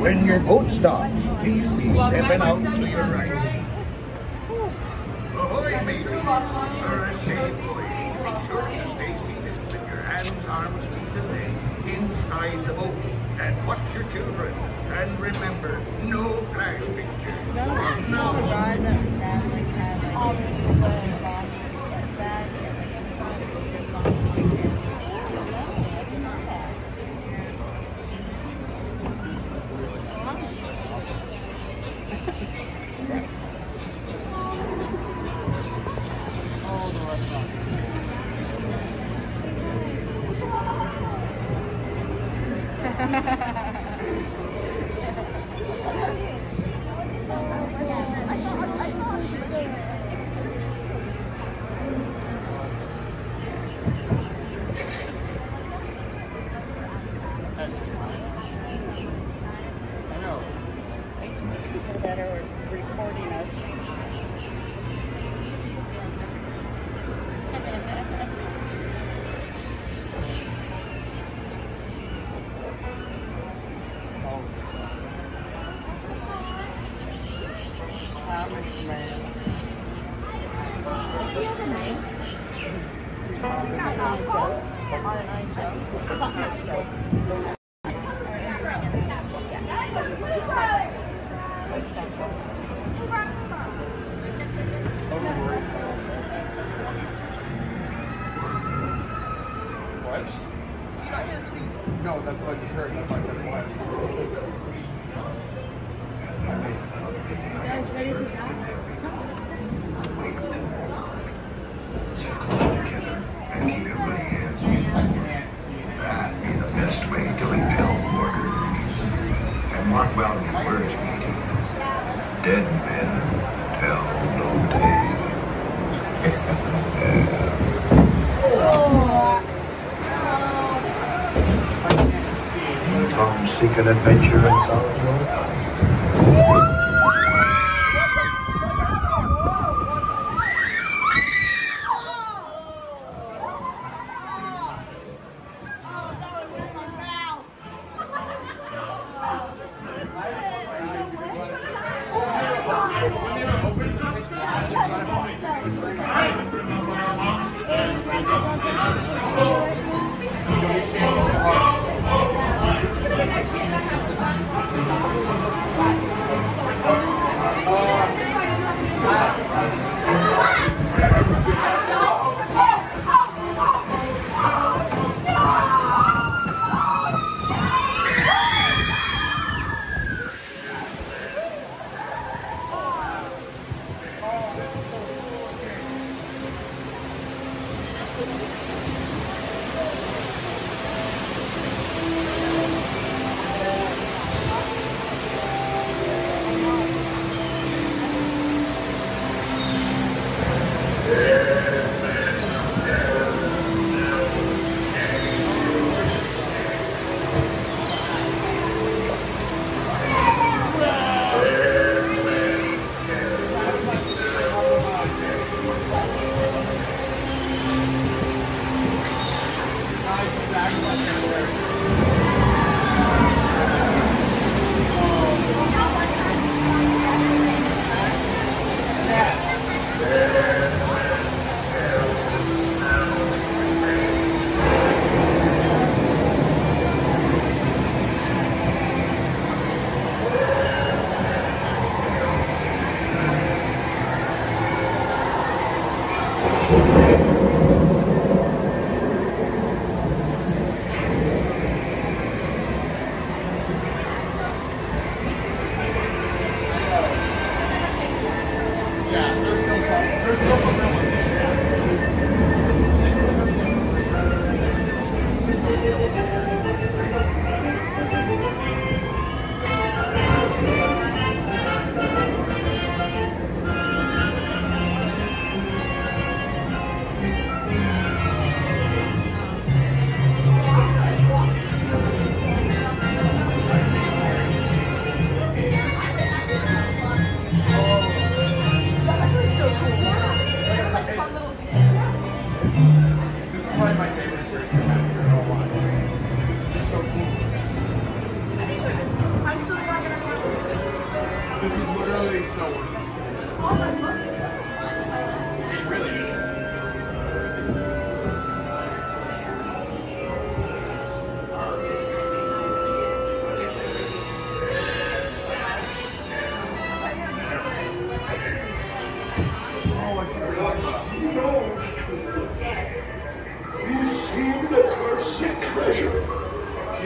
When your boat stops, please be stepping out to your right. Ahoy, mateys! For a safe voyage, be sure to stay seated with your hands, arms, feet, and legs inside the boat. And watch your children. And remember, no flash pictures. No, ride No, that's what I just heard. That's why I said what. Seek an adventure in solitude.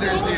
there's the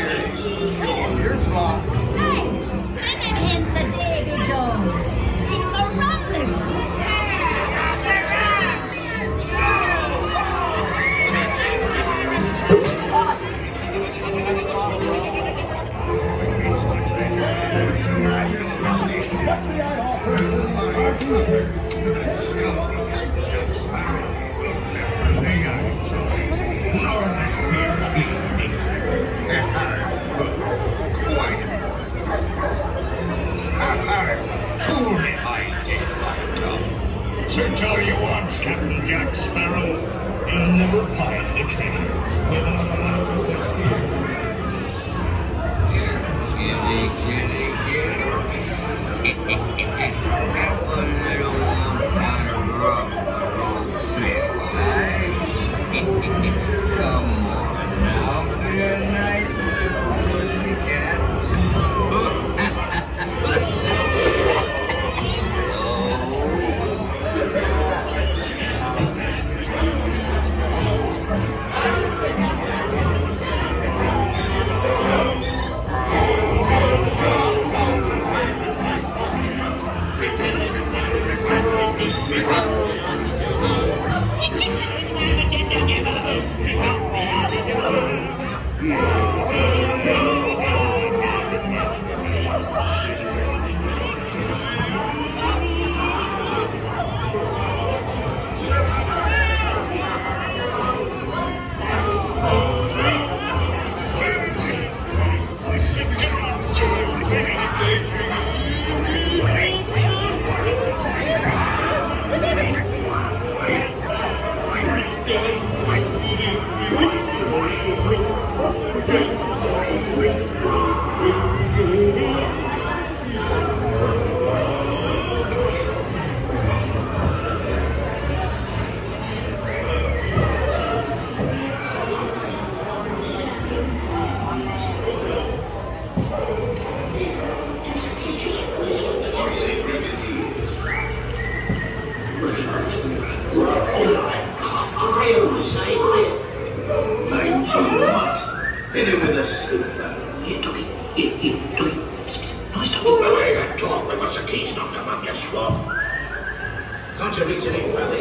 Can't you reach any further,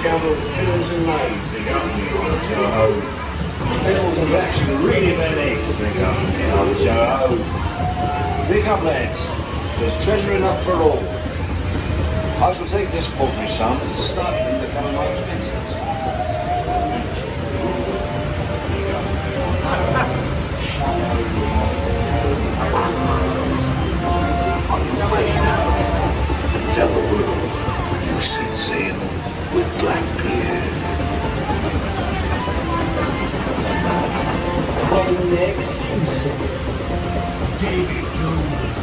discovered pills and loads they got me on your. Pills actually really bad eggs they got me on up lads, there's treasure enough for all. I shall take this paltry sum as a start in becoming my expenses. Tell the world you sit sailing with Blackbeard. From next, you said, Davy Jones.